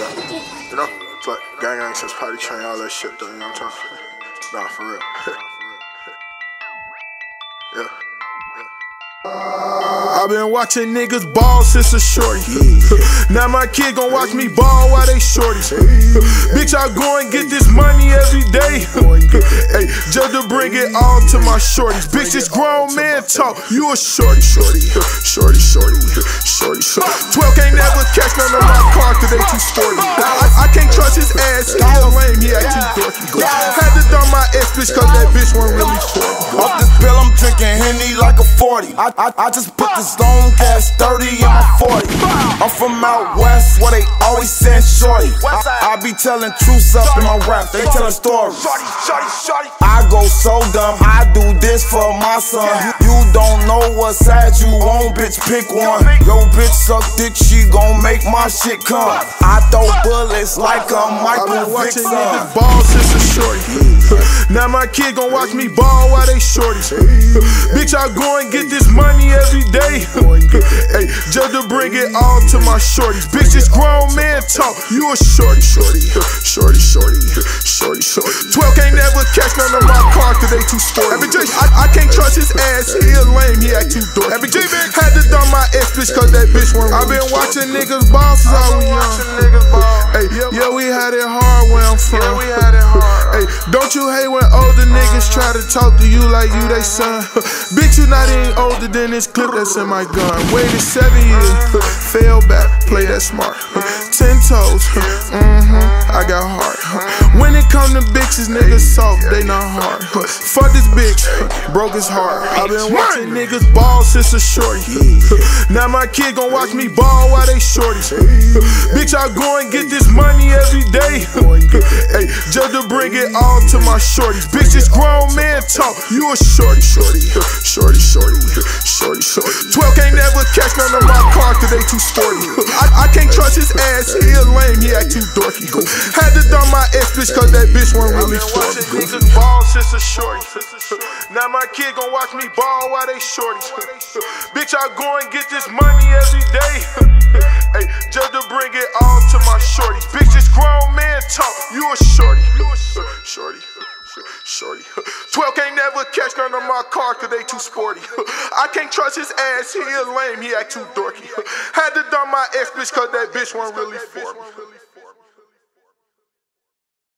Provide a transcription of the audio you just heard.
Yeah. You know? It's like gang gang since potty train, all that shit though, you know what I'm saying? Nah, for real. yeah. I've been watching niggas ball since a shorty. now my kid gon' watch me ball while they shorty. Bitch, I go and get this money every day. Hey, just to bring it all to my shorties. Bitch, this grown man talk. You a shorty, shorty, shorty, shorty, shorty, shorty. 12 can't never catch none of my cars cause they too sporty. I, I can't trust his ass, he a lame, he act too dorky. Had to dump my ex bitch cause that bitch wasn't really for Off this bill, I'm drinking Henny like a 40. I, I, I just put the stone gas 30 in my 40. I'm from out west where they always send shorty. I, I be telling truths up in my rap, they telling stories. I go so dumb, I do this for my son. You, don't know what side you on, bitch, pick one. Yo, bitch suck dick, she gon' make my shit come. I throw bullets like a Michael Vick watching niggas ball since shorty. now my kid gon' watch me ball while they shorty. Bitch, I go and get this money every day. hey, just to bring it all to my shorties. Bitch, this grown man talk. You a shorty, shorty, shorty, shorty, shorty, shorty. 12 can't never catch none of my cars cause they too sporty. Every J, I, I can't trust his ass. He a lame, he act too dorky. Every J, man, had to dump my ex bitch cause that bitch won't I've been watching niggas ball since I was young. Hey, yeah, we had it hard where I'm from. Yeah, we had it hard. Hey, don't you hate when older niggas try to talk to you like you they son? Bitch, you not any older than this clip that's in my gun. Waited seven years, fell back, play that smart. Ten toes, mm-hmm, I got heart. When it come to bitches, niggas soft, they not hard. Fuck this bitch, broke his heart. i been watching niggas ball since a shorty. Now my kid gon' watch me ball while they shorties. Bitch, I go and get this money every day. hey, just to bring it all to my shorties. Bitch, this grown man talk. You a shorty, shorty, shorty, shorty, shorty, shorty. 12 can't never catch none of my cars cause they too sporty. I, I can't trust his ass, he a lame, he act too dorky. Had to dump my ex bitch cause that bitch wasn't really for me. niggas ball since a shorty. Now my kid gon' watch me ball while they shorty. Bitch, I go and get this money every day. Hey, just to bring it all to my shorties. Bitch, this grown man talk. You a. Shorty. Shorty. 12 can't never catch none of my cars cause they too sporty. I can't trust his ass, he a lame, he act too dorky. Had to dump my ex bitch cause that bitch wasn't really for me.